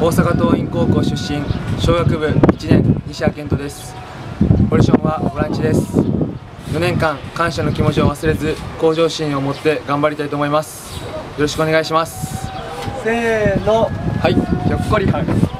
大阪桐蔭高校出身小学部1年西谷健人です。ポジションはボランチです。4年間感謝の気持ちを忘れず向上心を持って頑張りたいと思います。よろしくお願いします。せーの。はい。ひょっこりはん。